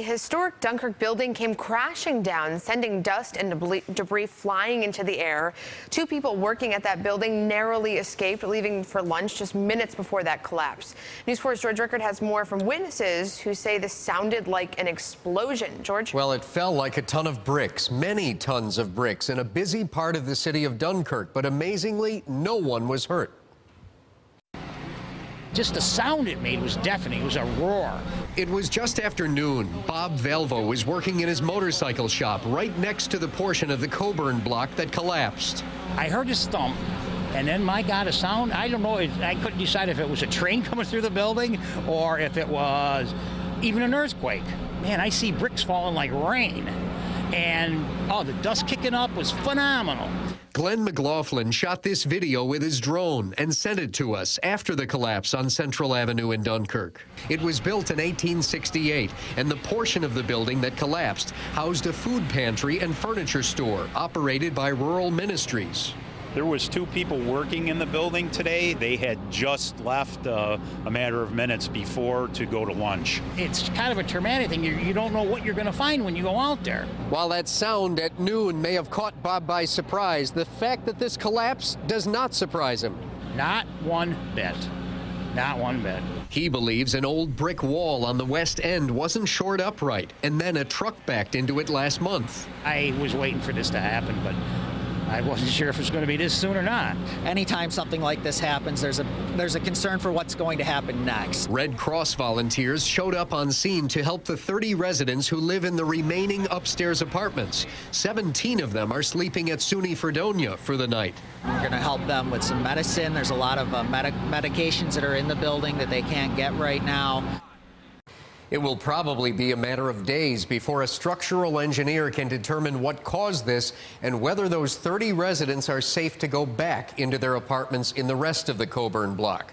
A historic Dunkirk building came crashing down, sending dust and debris flying into the air. Two people working at that building narrowly escaped, leaving for lunch just minutes before that collapse. News 4's George Richert has more from witnesses who say this sounded like an explosion. George? Well, it fell like a ton of bricks, many tons of bricks, in a busy part of the city of Dunkirk. But amazingly, no one was hurt. Just the sound it made was deafening. It was a roar. It was just after noon. Bob Valvo was working in his motorcycle shop right next to the portion of the Coburn block that collapsed. I heard a thump, And then, my God, a sound. I don't know. I couldn't decide if it was a train coming through the building or if it was even an earthquake. Man, I see bricks falling like rain. And, oh, the dust kicking up was phenomenal. Glenn McLaughlin shot this video with his drone and sent it to us after the collapse on Central Avenue in Dunkirk. It was built in 1868, and the portion of the building that collapsed housed a food pantry and furniture store operated by Rural Ministries. There was two people working in the building today. They had just left uh, a matter of minutes before to go to lunch. It's kind of a traumatic thing. You, you don't know what you're going to find when you go out there. While that sound at noon may have caught Bob by surprise, the fact that this collapse does not surprise him. Not one bit. Not one bit. He believes an old brick wall on the west end wasn't shored upright, and then a truck backed into it last month. I was waiting for this to happen, but I wasn't sure if it was going to be this soon or not. Anytime something like this happens, there's a there's a concern for what's going to happen next. Red Cross volunteers showed up on scene to help the 30 residents who live in the remaining upstairs apartments. 17 of them are sleeping at SUNY Fredonia for the night. We're going to help them with some medicine. There's a lot of uh, medic medications that are in the building that they can't get right now. It will probably be a matter of days before a structural engineer can determine what caused this and whether those 30 residents are safe to go back into their apartments in the rest of the Coburn block.